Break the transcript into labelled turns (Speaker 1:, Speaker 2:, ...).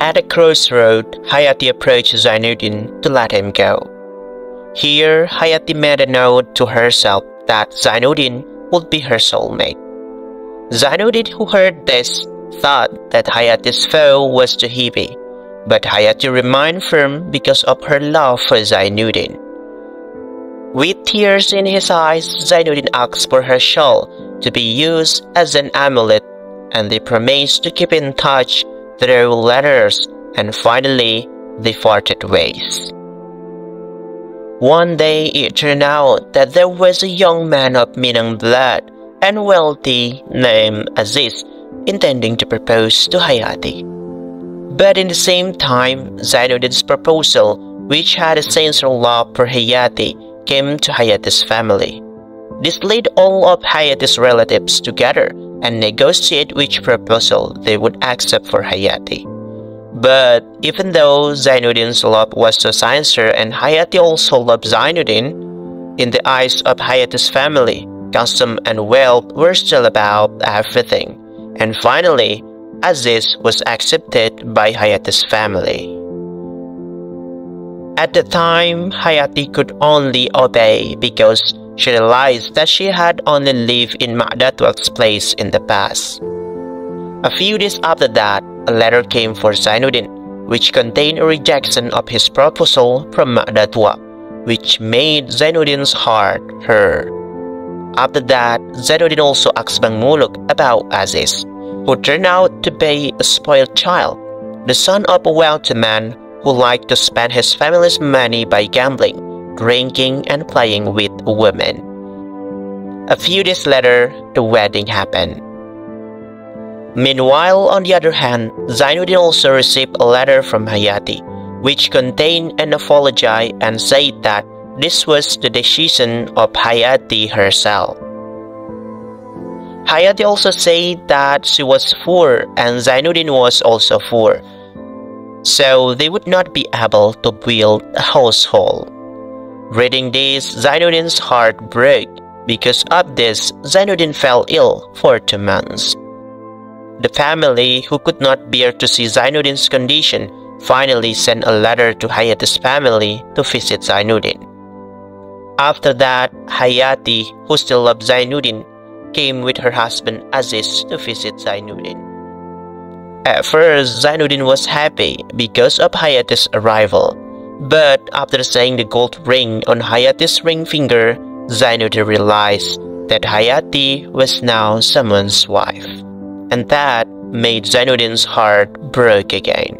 Speaker 1: At a crossroad, Hayati approached Zainuddin to let him go. Here, Hayati made a note to herself that Zainuddin would be her soulmate. Zainuddin, who heard this, thought that Hayati's foe was Jahibi, but Hayati remained firm because of her love for Zainuddin. With tears in his eyes, Zainuddin asked for her shawl to be used as an amulet, and they promised to keep in touch through letters, and finally, they parted ways. One day, it turned out that there was a young man of Minang blood and wealthy named Aziz intending to propose to Hayati. But in the same time, Zainuddin's proposal, which had a sincere love for Hayati, came to Hayati's family. This led all of Hayati's relatives together and negotiate which proposal they would accept for Hayati. But even though Zainuddin's love was so sincere and Hayati also loved Zainuddin, in the eyes of Hayati's family, custom and wealth were still about everything. And finally, Aziz was accepted by Hayati's family. At the time, Hayati could only obey because she realized that she had only lived in Ma'datwak's place in the past. A few days after that, a letter came for Zainuddin, which contained a rejection of his proposal from Ma'datwak, which made Zainuddin's heart hurt. After that, Zainuddin also asked Bang Muluk about Aziz, who turned out to be a spoiled child, the son of a wealthy man who liked to spend his family's money by gambling, drinking, and playing with women. A few days later, the wedding happened. Meanwhile, on the other hand, Zainuddin also received a letter from Hayati, which contained an apology and said that this was the decision of Hayati herself. Hayati also said that she was poor and Zainuddin was also poor, so they would not be able to build a household. Reading this, Zainuddin's heart broke. Because of this, Zainuddin fell ill for two months. The family, who could not bear to see Zainuddin's condition, finally sent a letter to Hayati's family to visit Zainuddin. After that, Hayati, who still loved Zainuddin, came with her husband Aziz to visit Zainuddin. At first, Zainuddin was happy because of Hayati's arrival. But after seeing the gold ring on Hayati's ring finger, Zainuddin realized that Hayati was now someone's wife. And that made Zainuddin's heart break again.